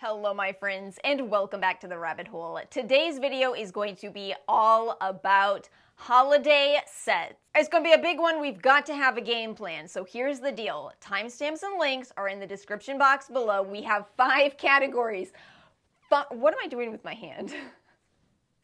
Hello my friends and welcome back to the rabbit hole. Today's video is going to be all about holiday sets. It's going to be a big one. We've got to have a game plan. So here's the deal. Timestamps and links are in the description box below. We have five categories. But what am I doing with my hand?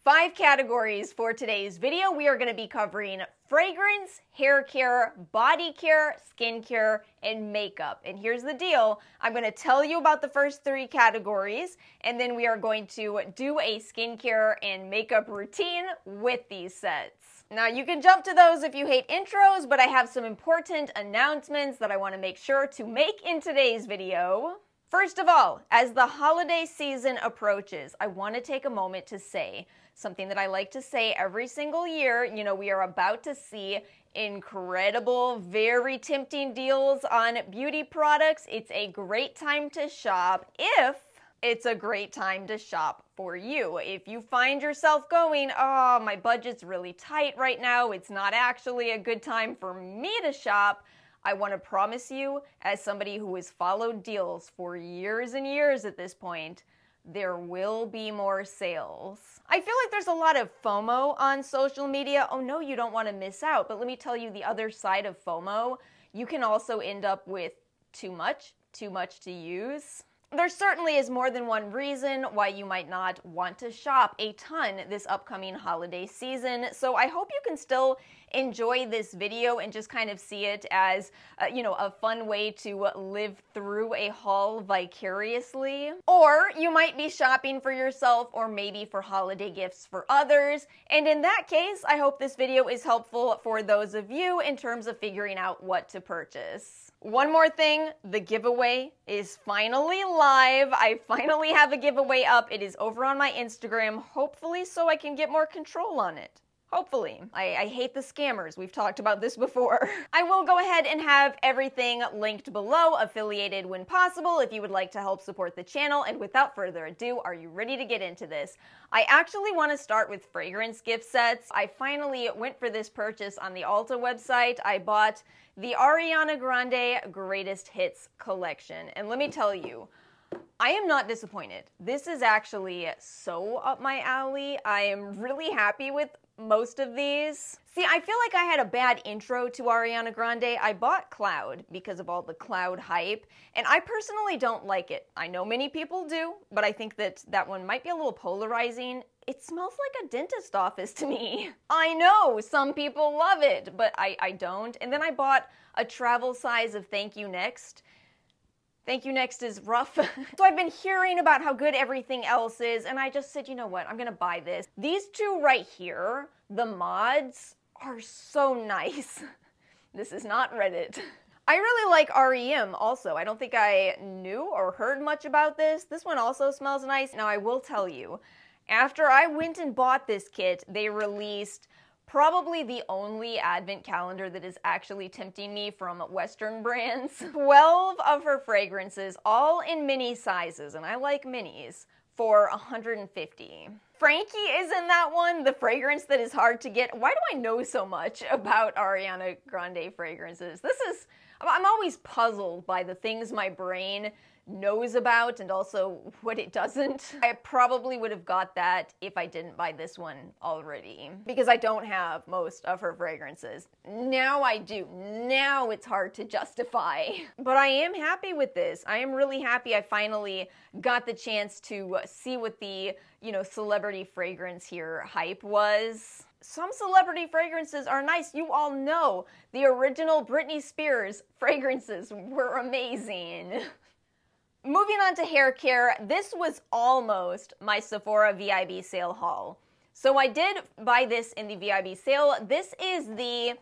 Five categories for today's video. We are going to be covering fragrance, hair care, body care, skincare, and makeup. And here's the deal. I'm going to tell you about the first three categories, and then we are going to do a skincare and makeup routine with these sets. Now, you can jump to those if you hate intros, but I have some important announcements that I want to make sure to make in today's video. First of all, as the holiday season approaches, I want to take a moment to say something that I like to say every single year. You know, we are about to see incredible, very tempting deals on beauty products. It's a great time to shop if it's a great time to shop for you. If you find yourself going, oh, my budget's really tight right now, it's not actually a good time for me to shop. I want to promise you, as somebody who has followed deals for years and years at this point, there will be more sales. I feel like there's a lot of FOMO on social media. Oh no, you don't want to miss out. But let me tell you the other side of FOMO. You can also end up with too much, too much to use. There certainly is more than one reason why you might not want to shop a ton this upcoming holiday season. So I hope you can still enjoy this video and just kind of see it as, uh, you know, a fun way to live through a haul vicariously. Or you might be shopping for yourself or maybe for holiday gifts for others. And in that case, I hope this video is helpful for those of you in terms of figuring out what to purchase. One more thing, the giveaway is finally live. I finally have a giveaway up. It is over on my Instagram, hopefully so I can get more control on it. Hopefully. I, I, hate the scammers. We've talked about this before. I will go ahead and have everything linked below, affiliated when possible, if you would like to help support the channel. And without further ado, are you ready to get into this? I actually want to start with fragrance gift sets. I finally went for this purchase on the Ulta website. I bought the Ariana Grande Greatest Hits collection. And let me tell you, I am not disappointed. This is actually so up my alley. I am really happy with most of these. See, I feel like I had a bad intro to Ariana Grande. I bought Cloud because of all the Cloud hype, and I personally don't like it. I know many people do, but I think that that one might be a little polarizing. It smells like a dentist office to me. I know some people love it, but I, I don't. And then I bought a travel size of Thank You Next Thank you next is rough. so I've been hearing about how good everything else is, and I just said, you know what, I'm gonna buy this. These two right here, the mods, are so nice. this is not Reddit. I really like REM also. I don't think I knew or heard much about this. This one also smells nice. Now I will tell you, after I went and bought this kit, they released probably the only advent calendar that is actually tempting me from Western brands. 12 of her fragrances, all in mini sizes, and I like minis, for 150. Frankie is in that one, the fragrance that is hard to get. Why do I know so much about Ariana Grande fragrances? This is, I'm always puzzled by the things my brain knows about and also what it doesn't. I probably would have got that if I didn't buy this one already because I don't have most of her fragrances. Now I do. Now it's hard to justify. But I am happy with this. I am really happy I finally got the chance to see what the, you know, celebrity fragrance here hype was some celebrity fragrances are nice. You all know the original Britney Spears fragrances were amazing. Moving on to hair care, this was almost my Sephora VIB sale haul. So I did buy this in the VIB sale. This is the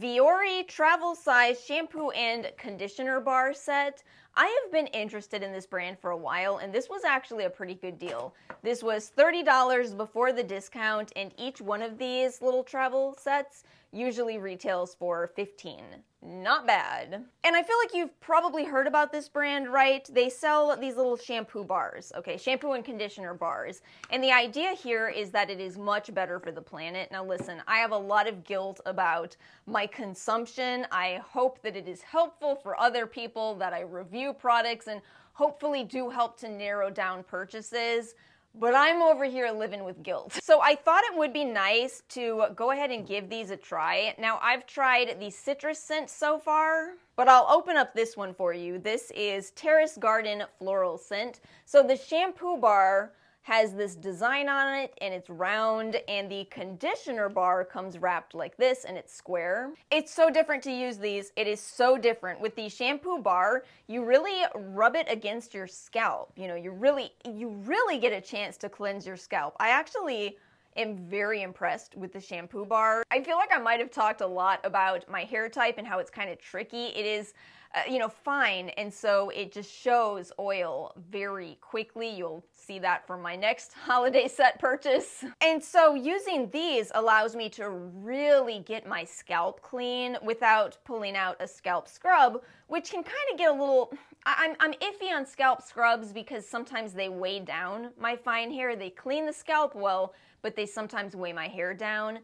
Viori travel size shampoo and conditioner bar set. I have been interested in this brand for a while, and this was actually a pretty good deal. This was $30 before the discount, and each one of these little travel sets usually retails for 15 not bad. And I feel like you've probably heard about this brand, right? They sell these little shampoo bars, okay, shampoo and conditioner bars. And the idea here is that it is much better for the planet. Now, listen, I have a lot of guilt about my consumption. I hope that it is helpful for other people, that I review products and hopefully do help to narrow down purchases. But I'm over here living with guilt. So I thought it would be nice to go ahead and give these a try. Now, I've tried the citrus scent so far, but I'll open up this one for you. This is Terrace Garden Floral Scent. So the shampoo bar has this design on it and it's round and the conditioner bar comes wrapped like this and it's square. It's so different to use these. It is so different. With the shampoo bar, you really rub it against your scalp. You know, you really you really get a chance to cleanse your scalp. I actually am very impressed with the shampoo bar. I feel like I might have talked a lot about my hair type and how it's kind of tricky. It is uh, you know, fine. And so it just shows oil very quickly. You'll see that from my next holiday set purchase. And so using these allows me to really get my scalp clean without pulling out a scalp scrub, which can kind of get a little, I'm, I'm iffy on scalp scrubs because sometimes they weigh down my fine hair. They clean the scalp well, but they sometimes weigh my hair down.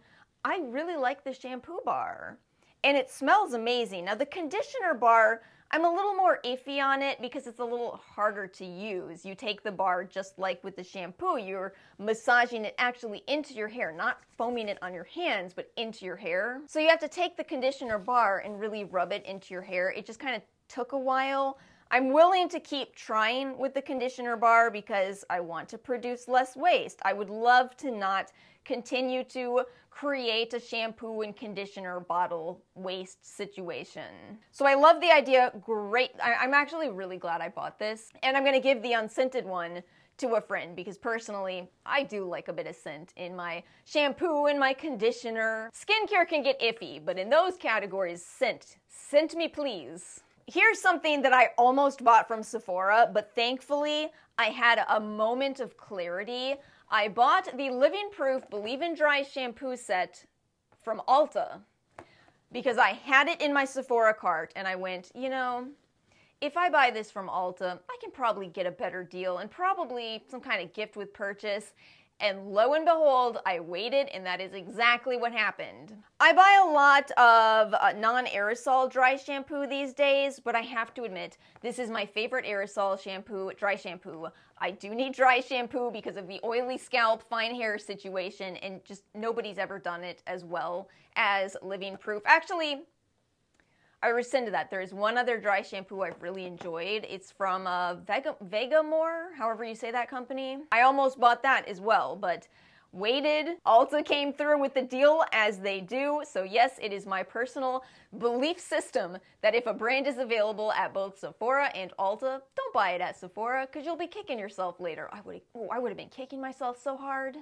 I really like the shampoo bar and it smells amazing. Now, the conditioner bar, I'm a little more iffy on it because it's a little harder to use. You take the bar just like with the shampoo, you're massaging it actually into your hair, not foaming it on your hands, but into your hair. So you have to take the conditioner bar and really rub it into your hair. It just kind of took a while. I'm willing to keep trying with the conditioner bar because I want to produce less waste. I would love to not continue to create a shampoo and conditioner bottle waste situation. So I love the idea. Great. I- am actually really glad I bought this. And I'm going to give the unscented one to a friend because personally, I do like a bit of scent in my shampoo and my conditioner. Skincare can get iffy, but in those categories, scent. Scent me, please. Here's something that I almost bought from Sephora, but thankfully I had a moment of clarity. I bought the Living Proof Believe in Dry shampoo set from Ulta because I had it in my Sephora cart and I went, you know, if I buy this from Ulta, I can probably get a better deal and probably some kind of gift with purchase. And lo and behold, I waited, and that is exactly what happened. I buy a lot of uh, non aerosol dry shampoo these days, but I have to admit, this is my favorite aerosol shampoo, dry shampoo. I do need dry shampoo because of the oily scalp, fine hair situation, and just nobody's ever done it as well as Living Proof. Actually, I rescinded that. There's one other dry shampoo I've really enjoyed. It's from uh, Vega, Vegamour, however you say that company. I almost bought that as well, but waited. Ulta came through with the deal as they do. So yes, it is my personal belief system that if a brand is available at both Sephora and Ulta, don't buy it at Sephora because you'll be kicking yourself later. I would oh, I would have been kicking myself so hard.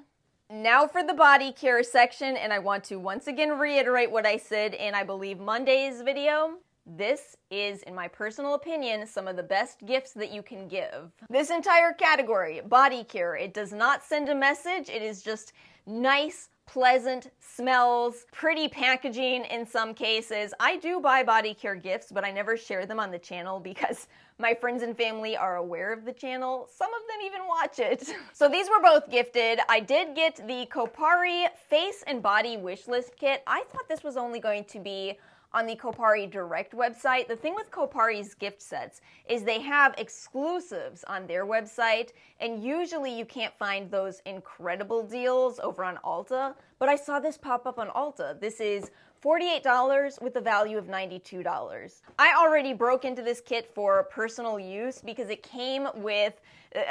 Now for the body care section, and I want to once again reiterate what I said in, I believe, Monday's video. This is, in my personal opinion, some of the best gifts that you can give. This entire category, body care, it does not send a message, it is just nice, pleasant smells, pretty packaging in some cases. I do buy body care gifts, but I never share them on the channel because my friends and family are aware of the channel. Some of them even watch it. So these were both gifted. I did get the Kopari face and body wishlist kit. I thought this was only going to be on the Kopari Direct website. The thing with Kopari's gift sets is they have exclusives on their website, and usually you can't find those incredible deals over on Ulta, But I saw this pop up on Ulta. This is $48 with a value of $92. I already broke into this kit for personal use because it came with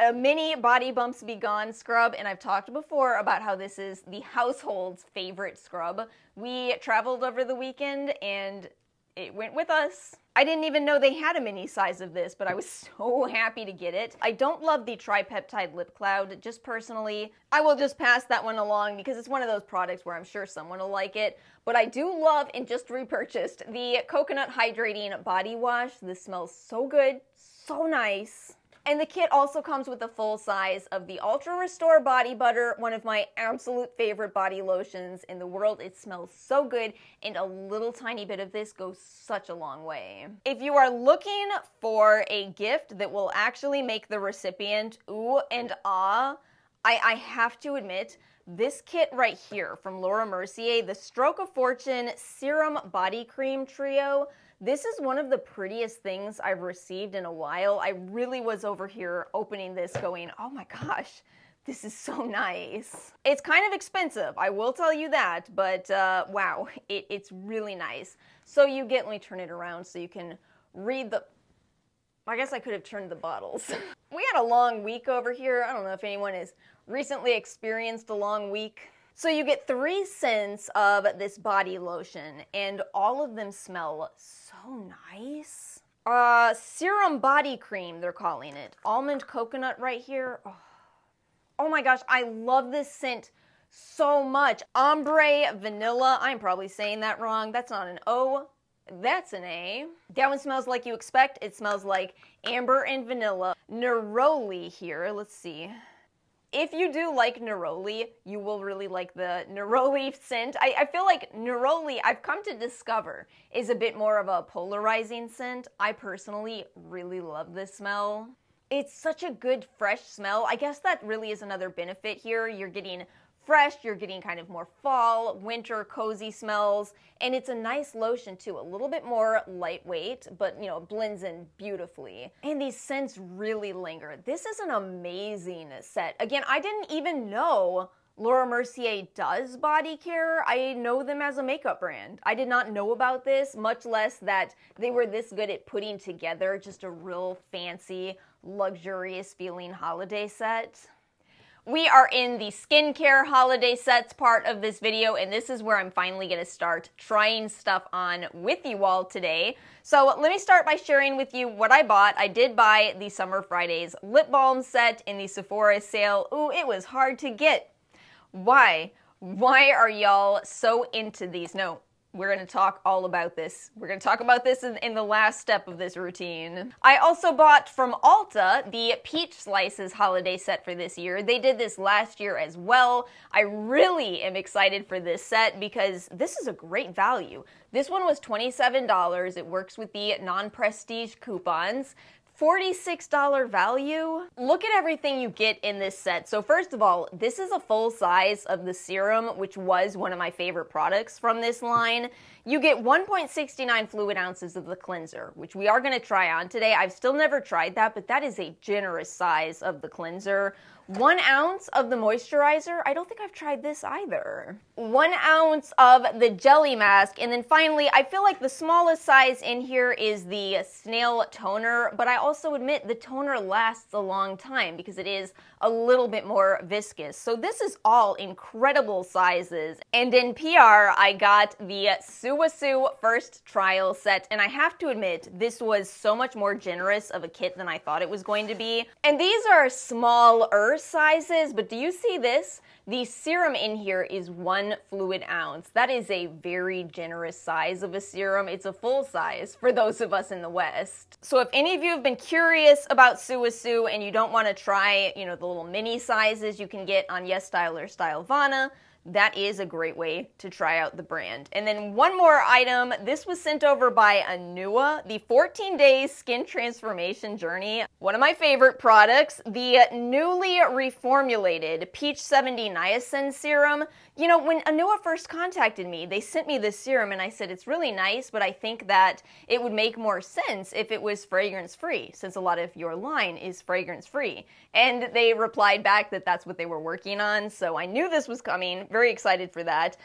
a mini Body Bumps Be Gone scrub, and I've talked before about how this is the household's favorite scrub. We traveled over the weekend and it went with us. I didn't even know they had a mini size of this, but I was so happy to get it. I don't love the tripeptide lip cloud, just personally. I will just pass that one along because it's one of those products where I'm sure someone will like it. But I do love and just repurchased the coconut hydrating body wash. This smells so good, so nice. And the kit also comes with a full size of the Ultra Restore Body Butter, one of my absolute favorite body lotions in the world. It smells so good, and a little tiny bit of this goes such a long way. If you are looking for a gift that will actually make the recipient ooh and ah, I, I have to admit, this kit right here from Laura Mercier, the Stroke of Fortune Serum Body Cream Trio, This is one of the prettiest things I've received in a while. I really was over here opening this going, oh my gosh, this is so nice. It's kind of expensive, I will tell you that, but uh, wow, it, it's really nice. So you get, let me turn it around so you can read the, I guess I could have turned the bottles. we had a long week over here. I don't know if anyone has recently experienced a long week. So you get three scents of this body lotion, and all of them smell so nice. Uh, serum body cream, they're calling it. Almond coconut right here. Oh. oh my gosh, I love this scent so much. Ombre vanilla. I'm probably saying that wrong. That's not an O. That's an A. That one smells like you expect. It smells like amber and vanilla. Neroli here. Let's see if you do like neroli, you will really like the neroli scent. I, I, feel like neroli, I've come to discover, is a bit more of a polarizing scent. I personally really love this smell. It's such a good fresh smell. I guess that really is another benefit here. You're getting fresh, you're getting kind of more fall, winter, cozy smells, and it's a nice lotion too, a little bit more lightweight, but you know, blends in beautifully. And these scents really linger. This is an amazing set. Again, I didn't even know Laura Mercier does body care. I know them as a makeup brand. I did not know about this, much less that they were this good at putting together just a real fancy, luxurious feeling holiday set. We are in the skincare holiday sets part of this video, and this is where I'm finally to start trying stuff on with you all today. So let me start by sharing with you what I bought. I did buy the Summer Fridays lip balm set in the Sephora sale. Ooh, it was hard to get. Why? Why are y'all so into these? No, we're going to talk all about this. We're going to talk about this in, in, the last step of this routine. I also bought from Ulta the Peach Slices holiday set for this year. They did this last year as well. I really am excited for this set because this is a great value. This one was $27. It works with the non prestige coupons. $46 value. Look at everything you get in this set. So first of all, this is a full size of the serum, which was one of my favorite products from this line. You get 1.69 fluid ounces of the cleanser, which we are going to try on today. I've still never tried that, but that is a generous size of the cleanser. One ounce of the moisturizer. I don't think I've tried this either. One ounce of the jelly mask. And then finally, I feel like the smallest size in here is the snail toner, but I also admit the toner lasts a long time because it is a little bit more viscous. So this is all incredible sizes. And in PR, I got the Sulwhasoo first trial set, and I have to admit, this was so much more generous of a kit than I thought it was going to be. And these are smaller sizes, but do you see this? The serum in here is one fluid ounce. That is a very generous size of a serum. It's a full size for those of us in the West. So if any of you have been curious about Sulwhasoo and you don't want to try, you know, the little mini sizes you can get on Yes Style or Stylevana, that is a great way to try out the brand. And then one more item. This was sent over by Anua, the 14 day skin transformation journey. One of my favorite products, the newly reformulated Peach 70 Niacin Serum. You know, when Anua first contacted me, they sent me this serum and I said, it's really nice, but I think that it would make more sense if it was fragrance free, since a lot of your line is fragrance free. And they replied back that that's what they were working on, so I knew this was coming. Very excited for that.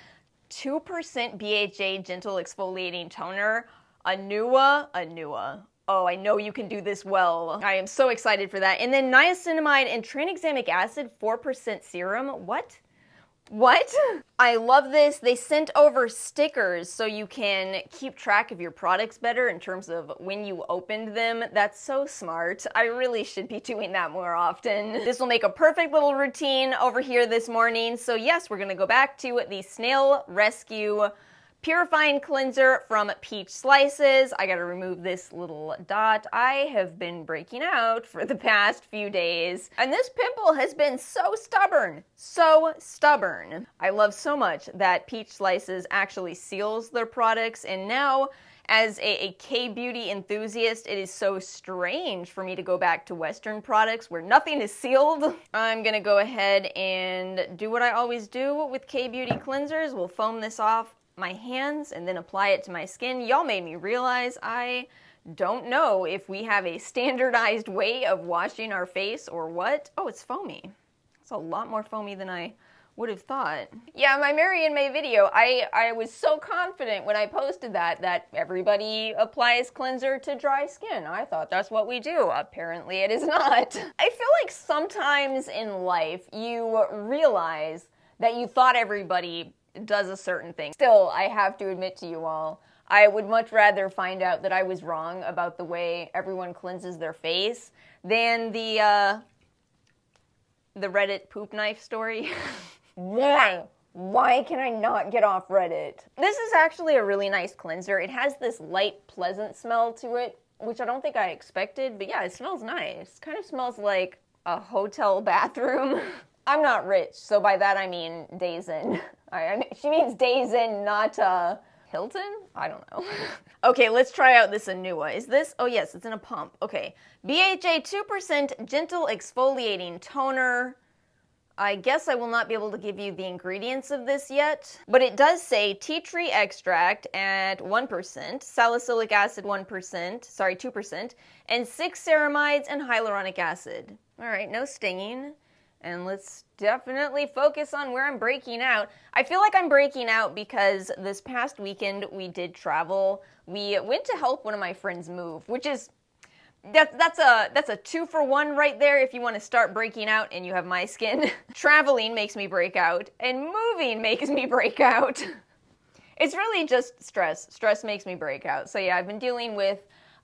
2% BHA Gentle Exfoliating Toner. Anua, Anua. Oh, I know you can do this well. I am so excited for that. And then niacinamide and tranexamic acid 4% serum. What? What? I love this. They sent over stickers so you can keep track of your products better in terms of when you opened them. That's so smart. I really should be doing that more often. This will make a perfect little routine over here this morning. So yes, we're gonna go back to the Snail Rescue Purifying cleanser from Peach Slices. I gotta remove this little dot. I have been breaking out for the past few days, and this pimple has been so stubborn. So stubborn. I love so much that Peach Slices actually seals their products, and now as a, a K-beauty enthusiast, it is so strange for me to go back to Western products where nothing is sealed. I'm gonna go ahead and do what I always do with K-beauty cleansers. We'll foam this off my hands and then apply it to my skin. Y'all made me realize I don't know if we have a standardized way of washing our face or what. Oh, it's foamy. It's a lot more foamy than I would have thought. Yeah, my Mary in May video, I, I was so confident when I posted that that everybody applies cleanser to dry skin. I thought that's what we do. Apparently it is not. I feel like sometimes in life you realize that you thought everybody does a certain thing. Still, I have to admit to you all, I would much rather find out that I was wrong about the way everyone cleanses their face than the uh, the Reddit poop knife story. Why? Why can I not get off Reddit? This is actually a really nice cleanser. It has this light, pleasant smell to it, which I don't think I expected, but yeah, it smells nice. Kind of smells like a hotel bathroom. I'm not rich, so by that I mean Days Inn. I mean, she means Days Inn, not uh, Hilton? I don't know. okay, let's try out this Anua. Is this? Oh, yes, it's in a pump. Okay. BHA 2% Gentle Exfoliating Toner. I guess I will not be able to give you the ingredients of this yet, but it does say tea tree extract at 1%, salicylic acid 1%, sorry, 2%, and 6 ceramides and hyaluronic acid. All right, no stinging. And let's definitely focus on where I'm breaking out. I feel like I'm breaking out because this past weekend we did travel. We went to help one of my friends move, which is that's that's a that's a two for one right there if you want to start breaking out and you have my skin. Traveling makes me break out and moving makes me break out. it's really just stress. Stress makes me break out. So yeah, I've been dealing with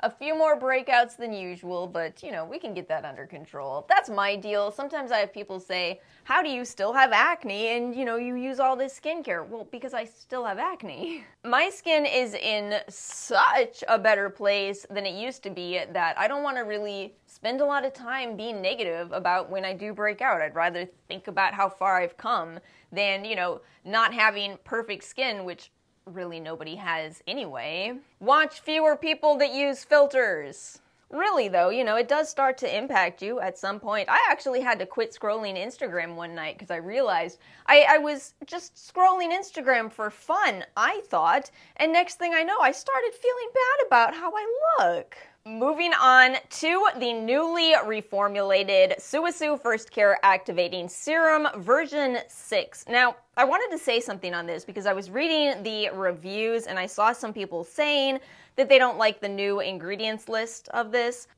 a few more breakouts than usual, but you know, we can get that under control. That's my deal. Sometimes I have people say, How do you still have acne? And you know, you use all this skincare. Well, because I still have acne. My skin is in such a better place than it used to be that I don't want to really spend a lot of time being negative about when I do break out. I'd rather think about how far I've come than, you know, not having perfect skin, which really nobody has anyway. Watch fewer people that use filters. Really, though, you know, it does start to impact you at some point. I actually had to quit scrolling Instagram one night because I realized I, I was just scrolling Instagram for fun, I thought, and next thing I know, I started feeling bad about how I look. Moving on to the newly reformulated Sulwhasoo First Care Activating Serum version 6. Now, I wanted to say something on this because I was reading the reviews and I saw some people saying that they don't like the new ingredients list of this.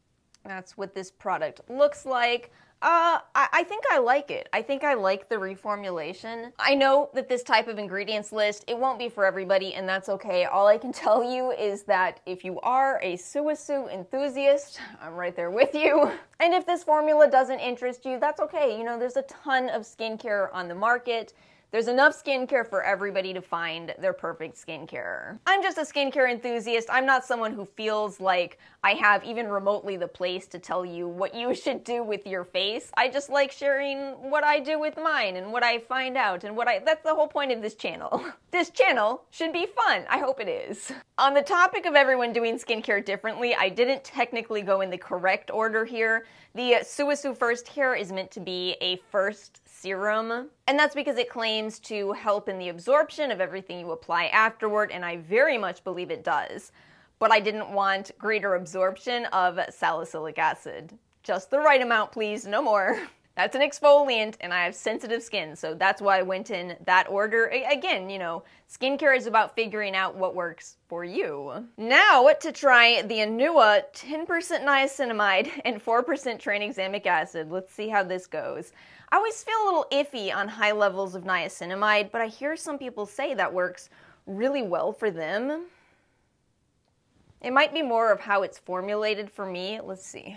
That's what this product looks like. Uh, I, I, think I like it. I think I like the reformulation. I know that this type of ingredients list, it won't be for everybody, and that's okay. All I can tell you is that if you are a Sulwhasoo enthusiast, I'm right there with you. And if this formula doesn't interest you, that's okay. You know, there's a ton of skincare on the market. There's enough skincare for everybody to find their perfect skincare. I'm just a skincare enthusiast. I'm not someone who feels like I have even remotely the place to tell you what you should do with your face. I just like sharing what I do with mine and what I find out and what I that's the whole point of this channel. this channel should be fun. I hope it is. On the topic of everyone doing skincare differently, I didn't technically go in the correct order here. The Sulwhasoo First Care is meant to be a first serum. And that's because it claims to help in the absorption of everything you apply afterward, and I very much believe it does. But I didn't want greater absorption of salicylic acid. Just the right amount, please, no more. That's an exfoliant, and I have sensitive skin, so that's why I went in that order. Again, you know, skincare is about figuring out what works for you. Now, to try the Anua 10% niacinamide and 4% tranexamic acid. Let's see how this goes. I always feel a little iffy on high levels of niacinamide, but I hear some people say that works really well for them. It might be more of how it's formulated for me. Let's see.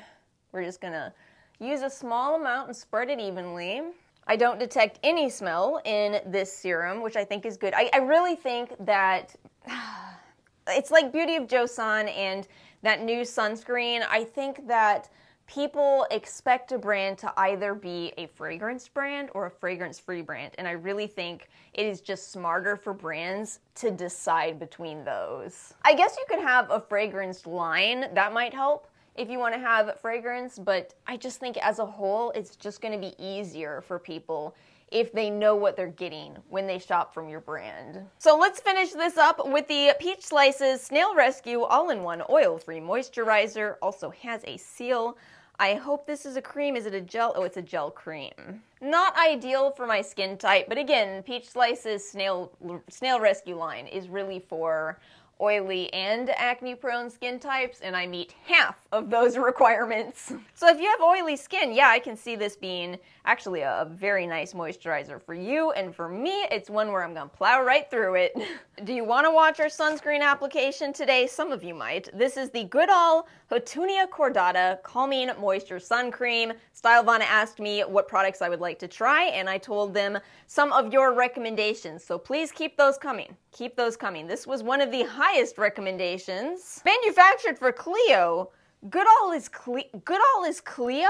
We're just gonna use a small amount and spread it evenly. I don't detect any smell in this serum, which I think is good. I, I really think that it's like Beauty of Joseon and that new sunscreen. I think that people expect a brand to either be a fragrance brand or a fragrance free brand. And I really think it is just smarter for brands to decide between those. I guess you could have a fragrance line, that might help if you want to have fragrance, but I just think as a whole, it's just going to be easier for people if they know what they're getting when they shop from your brand. So let's finish this up with the Peach Slices Snail Rescue All-in-One Oil-Free Moisturizer. Also has a seal. I hope this is a cream. Is it a gel? Oh, it's a gel cream. Not ideal for my skin type, but again, Peach Slice's Snail, Snail Rescue line is really for oily and acne prone skin types, and I meet half of those requirements. So if you have oily skin, yeah, I can see this being actually a, very nice moisturizer for you, and for me, it's one where I'm gonna plow right through it. Do you wanna watch our sunscreen application today? Some of you might. This is the Goodall Houttuynia Cordata Calming Moisture Sun Cream. Stylevana asked me what products I would like to try, and I told them some of your recommendations, so please keep those coming. Keep those coming. This was one of the highest recommendations. Manufactured for Clio. Goodall is Cle- is Clio?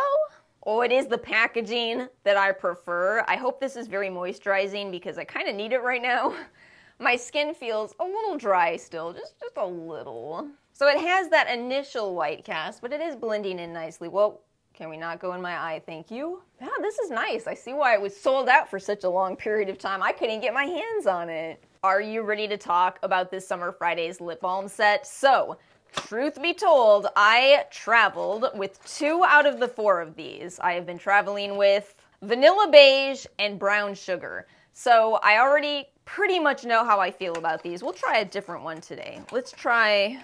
Oh, it is the packaging that I prefer. I hope this is very moisturizing because I kind of need it right now. My skin feels a little dry still, just just a little. So it has that initial white cast, but it is blending in nicely. Well, can we not go in my eye? Thank you. Yeah, this is nice. I see why it was sold out for such a long period of time. I couldn't get my hands on it. Are you ready to talk about this Summer Fridays lip balm set? So, Truth be told, I traveled with two out of the four of these. I have been traveling with vanilla beige and brown sugar. So I already pretty much know how I feel about these. We'll try a different one today. Let's try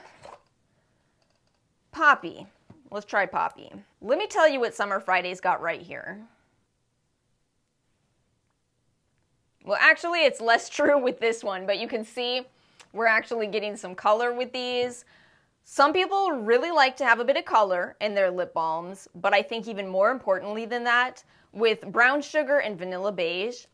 Poppy. Let's try Poppy. Let me tell you what Summer Fridays got right here. Well, actually, it's less true with this one, but you can see we're actually getting some color with these. Some people really like to have a bit of color in their lip balms, but I think even more importantly than that, with brown sugar and vanilla beige,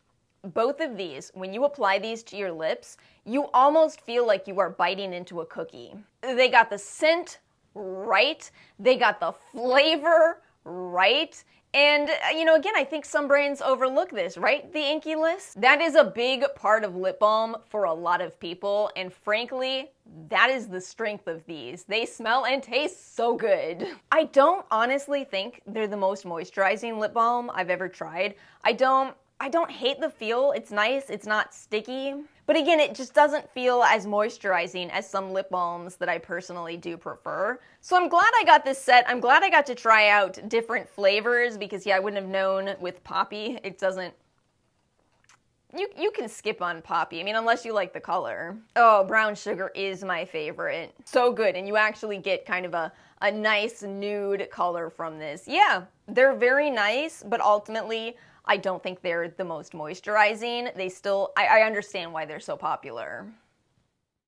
both of these, when you apply these to your lips, you almost feel like you are biting into a cookie. They got the scent right, they got the flavor right, and, uh, you know, again, I think some brands overlook this, right? The INKEY List. That is a big part of lip balm for a lot of people. And frankly, that is the strength of these. They smell and taste so good. I don't honestly think they're the most moisturizing lip balm I've ever tried. I don't I don't hate the feel. It's nice. It's not sticky. But again, it just doesn't feel as moisturizing as some lip balms that I personally do prefer. So I'm glad I got this set. I'm glad I got to try out different flavors because yeah, I wouldn't have known with Poppy. It doesn't you you can skip on poppy. I mean, unless you like the color. Oh, brown sugar is my favorite. So good, and you actually get kind of a a nice nude color from this. Yeah, they're very nice, but ultimately I don't think they're the most moisturizing. They still, I, I understand why they're so popular.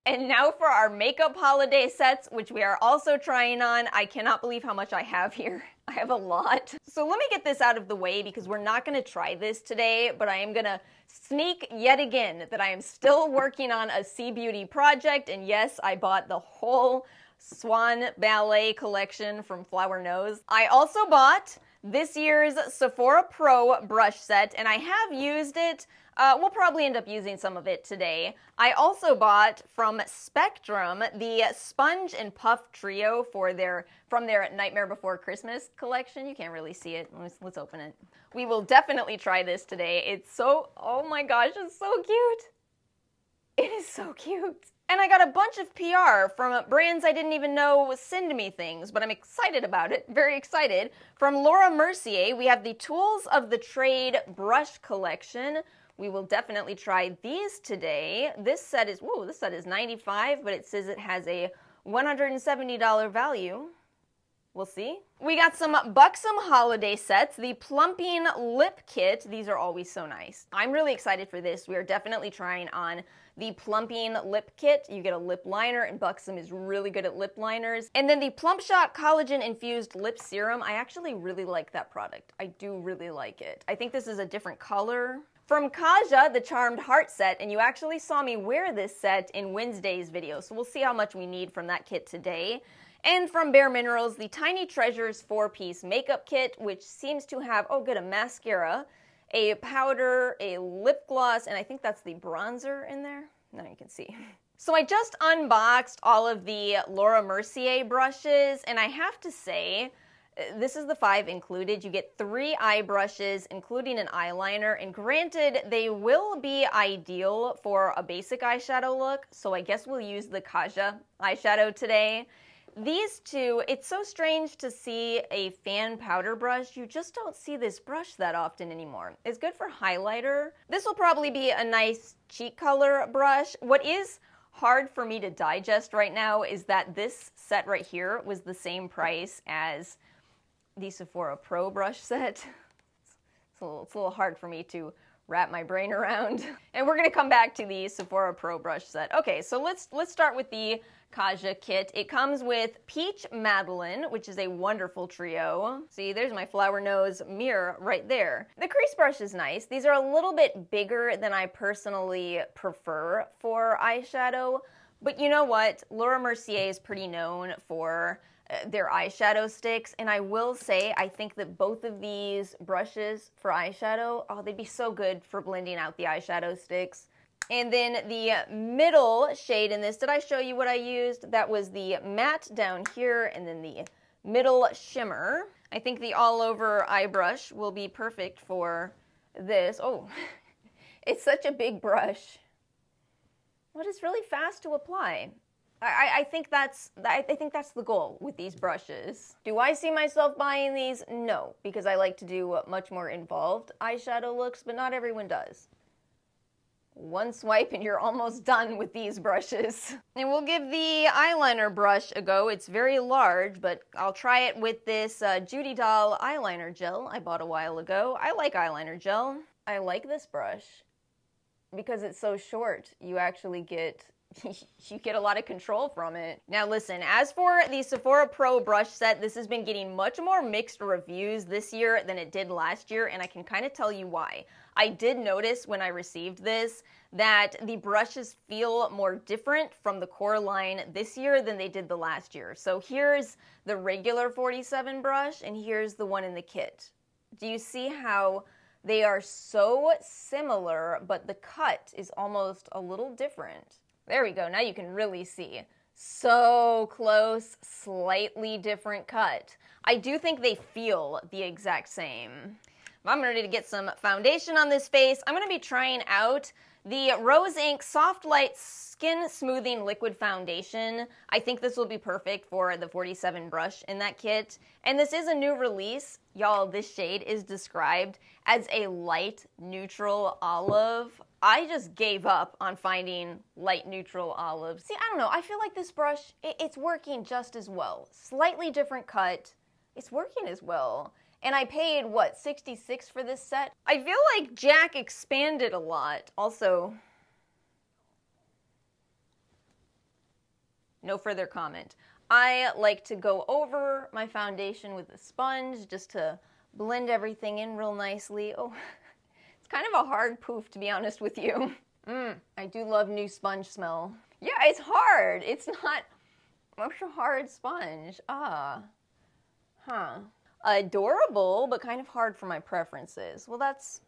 And now for our makeup holiday sets, which we are also trying on. I cannot believe how much I have here. I have a lot. So let me get this out of the way because we're not going to try this today, but I am going to sneak yet again that I am still working on a C Beauty project. And yes, I bought the whole Swan Ballet collection from Flower Knows. I also bought this year's Sephora Pro brush set, and I have used it. Uh, we'll probably end up using some of it today. I also bought from Spectrum the Sponge and Puff Trio for their from their Nightmare Before Christmas collection. You can't really see it. Let's, let's open it. We will definitely try this today. It's so, oh my gosh, it's so cute. It is so cute. And I got a bunch of PR from brands I didn't even know send me things, but I'm excited about it. Very excited. From Laura Mercier, we have the Tools of the Trade brush collection. We will definitely try these today. This set is, whoa, this set is 95, but it says it has a $170 value. We'll see. We got some Buxom holiday sets, the Plumping Lip Kit. These are always so nice. I'm really excited for this. We are definitely trying on the Plumping Lip Kit. You get a lip liner, and Buxom is really good at lip liners. And then the Plump Shot Collagen Infused Lip Serum. I actually really like that product. I do really like it. I think this is a different color. From Kaja, the Charmed Heart set, and you actually saw me wear this set in Wednesday's video, so we'll see how much we need from that kit today. And from Bare Minerals, the Tiny Treasures four piece makeup kit, which seems to have, oh, good, a mascara, a powder, a lip gloss, and I think that's the bronzer in there. Now you can see. So I just unboxed all of the Laura Mercier brushes, and I have to say, uh, this is the five included. You get three eye brushes, including an eyeliner, and granted, they will be ideal for a basic eyeshadow look, so I guess we'll use the Kaja eyeshadow today. These two, it's so strange to see a fan powder brush. You just don't see this brush that often anymore. It's good for highlighter. This will probably be a nice cheek color brush. What is hard for me to digest right now is that this set right here was the same price as the Sephora Pro brush set. It's a little, it's a little hard for me to wrap my brain around. And we're gonna come back to the Sephora Pro brush set. Okay, so let's let's start with the Kaja kit. It comes with Peach Madeleine, which is a wonderful trio. See, there's my Flower Knows mirror right there. The crease brush is nice. These are a little bit bigger than I personally prefer for eyeshadow, but you know what? Laura Mercier is pretty known for uh, their eyeshadow sticks, and I will say I think that both of these brushes for eyeshadow, oh, they'd be so good for blending out the eyeshadow sticks. And then the middle shade in this, did I show you what I used? That was the matte down here and then the middle shimmer. I think the all over eye brush will be perfect for this. Oh, it's such a big brush. But it's really fast to apply. I, I, think that's I think that's the goal with these brushes. Do I see myself buying these? No, because I like to do much more involved eyeshadow looks, but not everyone does. One swipe and you're almost done with these brushes. And we'll give the eyeliner brush a go. It's very large, but I'll try it with this uh, Judy Doll eyeliner gel I bought a while ago. I like eyeliner gel. I like this brush because it's so short. You actually get you get a lot of control from it. Now listen, as for the Sephora Pro brush set, this has been getting much more mixed reviews this year than it did last year, and I can kind of tell you why. I did notice when I received this that the brushes feel more different from the core line this year than they did the last year. So here's the regular 47 brush, and here's the one in the kit. Do you see how they are so similar, but the cut is almost a little different? There we go. Now you can really see. So close, slightly different cut. I do think they feel the exact same. I'm ready to get some foundation on this face. I'm going to be trying out the Rose Inc Soft Light Skin Smoothing Liquid Foundation. I think this will be perfect for the 47 brush in that kit. And this is a new release. Y'all, this shade is described as a light neutral olive. I just gave up on finding light neutral olive. See, I don't know. I feel like this brush, it, it's working just as well. Slightly different cut. It's working as well. And I paid, what, 66 for this set? I feel like Jack expanded a lot. Also, no further comment. I like to go over my foundation with a sponge just to blend everything in real nicely. Oh, it's kind of a hard poof, to be honest with you. Mmm, I do love new sponge smell. Yeah, it's hard. It's not much a hard sponge. Ah. Huh. Adorable, but kind of hard for my preferences. Well, that's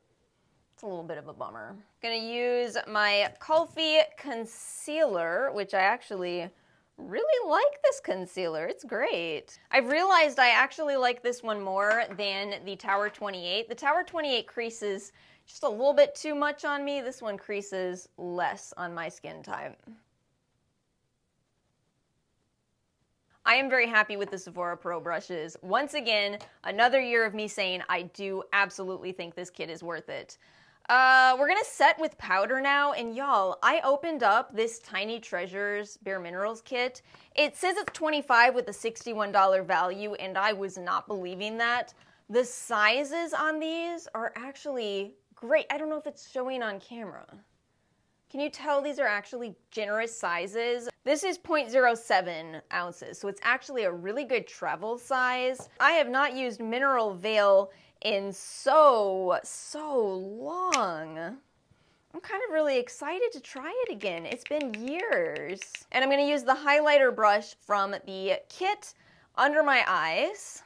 it's a little bit of a bummer. I'm Gonna use my Kulfi concealer, which I actually really like this concealer. It's great. I've realized I actually like this one more than the Tower 28. The Tower 28 creases just a little bit too much on me. This one creases less on my skin type. I am very happy with the Sephora Pro brushes. Once again, another year of me saying I do absolutely think this kit is worth it. Uh, we're gonna set with powder now, and y'all, I opened up this Tiny Treasures Bare Minerals kit. It says it's 25 with a $61 value, and I was not believing that. The sizes on these are actually great. I don't know if it's showing on camera. Can you tell these are actually generous sizes? This is 0.07 ounces, so it's actually a really good travel size. I have not used Mineral Veil in so, so long. I'm kind of really excited to try it again. It's been years. And I'm gonna use the highlighter brush from the kit under my eyes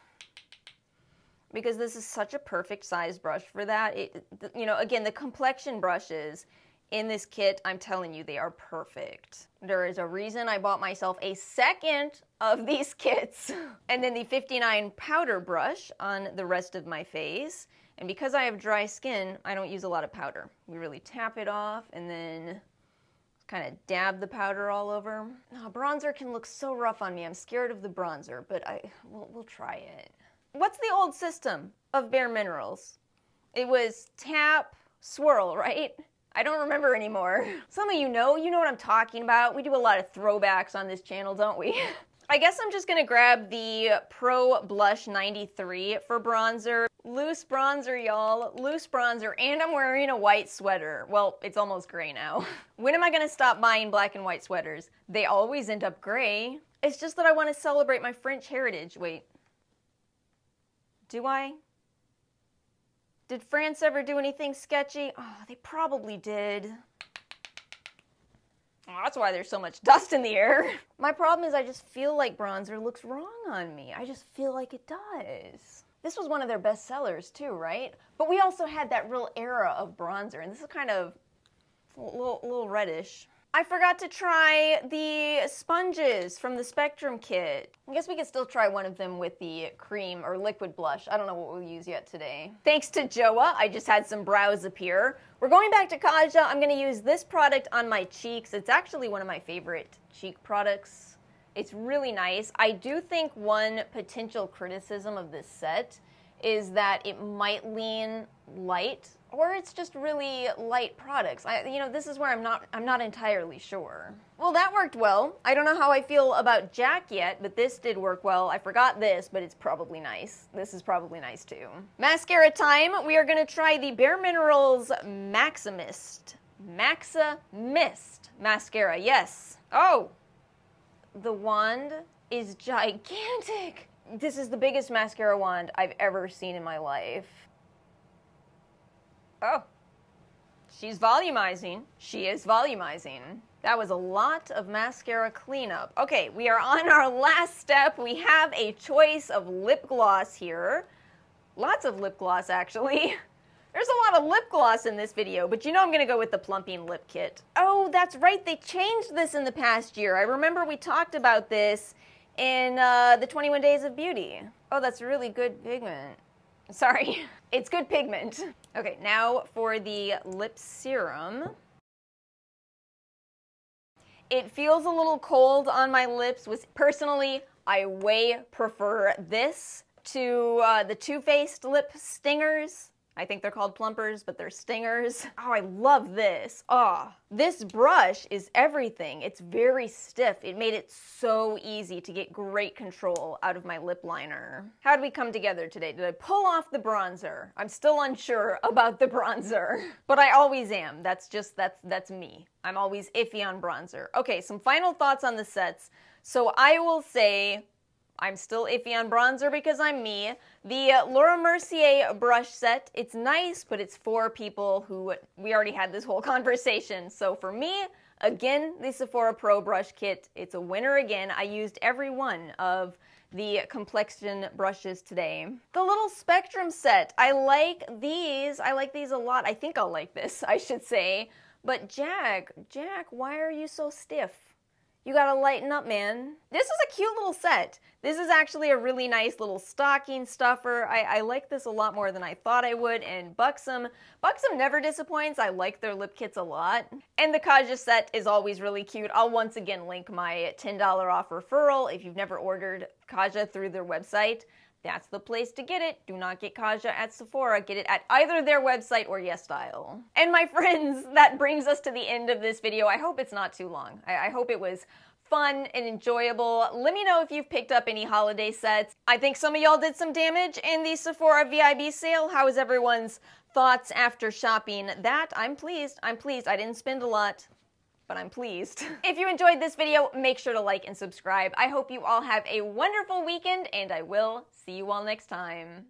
because this is such a perfect size brush for that. It, you know, again, the complexion brushes in this kit. I'm telling you, they are perfect. There is a reason I bought myself a second of these kits. and then the 59 powder brush on the rest of my face. And because I have dry skin, I don't use a lot of powder. We really tap it off and then kind of dab the powder all over. Oh, bronzer can look so rough on me. I'm scared of the bronzer, but I we'll, we'll try it. What's the old system of Bare Minerals? It was tap, swirl, right? I don't remember anymore. Some of you know, you know what I'm talking about. We do a lot of throwbacks on this channel, don't we? I guess I'm just gonna grab the Pro Blush 93 for bronzer. Loose bronzer, y'all. Loose bronzer, and I'm wearing a white sweater. Well, it's almost gray now. when am I gonna stop buying black and white sweaters? They always end up gray. It's just that I want to celebrate my French heritage. Wait. Do I? Did France ever do anything sketchy? Oh, they probably did. Oh, that's why there's so much dust in the air. My problem is I just feel like bronzer looks wrong on me. I just feel like it does. This was one of their best sellers too, right? But we also had that real era of bronzer, and this is kind of a little, a little reddish. I forgot to try the sponges from the Spectrum kit. I guess we could still try one of them with the cream or liquid blush. I don't know what we'll use yet today. Thanks to Joa, I just had some brows appear. We're going back to Kaja. I'm gonna use this product on my cheeks. It's actually one of my favorite cheek products. It's really nice. I do think one potential criticism of this set is that it might lean light or it's just really light products. I, you know, this is where I'm not I'm not entirely sure. Well, that worked well. I don't know how I feel about Jack yet, but this did work well. I forgot this, but it's probably nice. This is probably nice too. Mascara time. We are going to try the Bare Minerals Maximist. Maxa Mist mascara. Yes. Oh. The wand is gigantic. This is the biggest mascara wand I've ever seen in my life. Oh. She's volumizing. She is volumizing. That was a lot of mascara cleanup. Okay, we are on our last step. We have a choice of lip gloss here. Lots of lip gloss, actually. There's a lot of lip gloss in this video, but you know I'm gonna go with the plumping lip kit. Oh, that's right, they changed this in the past year. I remember we talked about this in uh, the 21 Days of Beauty. Oh, that's really good pigment. Sorry. It's good pigment. Okay, now for the lip serum. It feels a little cold on my lips. Was Personally, I way prefer this to uh, the Too Faced lip stingers. I think they're called plumpers, but they're stingers. Oh, I love this. Oh, this brush is everything. It's very stiff. It made it so easy to get great control out of my lip liner. How did we come together today? Did I pull off the bronzer? I'm still unsure about the bronzer, but I always am. That's just, that's, that's me. I'm always iffy on bronzer. Okay, some final thoughts on the sets. So I will say I'm still iffy on bronzer because I'm me. The Laura Mercier brush set, it's nice, but it's for people who, we already had this whole conversation. So for me, again, the Sephora Pro brush kit, it's a winner again. I used every one of the complexion brushes today. The little spectrum set, I like these. I like these a lot. I think I'll like this, I should say. But Jack, Jack, why are you so stiff? You gotta lighten up, man. This is a cute little set. This is actually a really nice little stocking stuffer. I, I, like this a lot more than I thought I would, and Buxom, Buxom never disappoints. I like their lip kits a lot. And the Kaja set is always really cute. I'll once again link my $10 off referral if you've never ordered Kaja through their website. That's the place to get it. Do not get Kaja at Sephora. Get it at either their website or YesStyle. And my friends, that brings us to the end of this video. I hope it's not too long. I, I hope it was fun and enjoyable. Let me know if you've picked up any holiday sets. I think some of y'all did some damage in the Sephora VIB sale. How is everyone's thoughts after shopping that? I'm pleased. I'm pleased. I didn't spend a lot but I'm pleased. if you enjoyed this video, make sure to like and subscribe. I hope you all have a wonderful weekend, and I will see you all next time.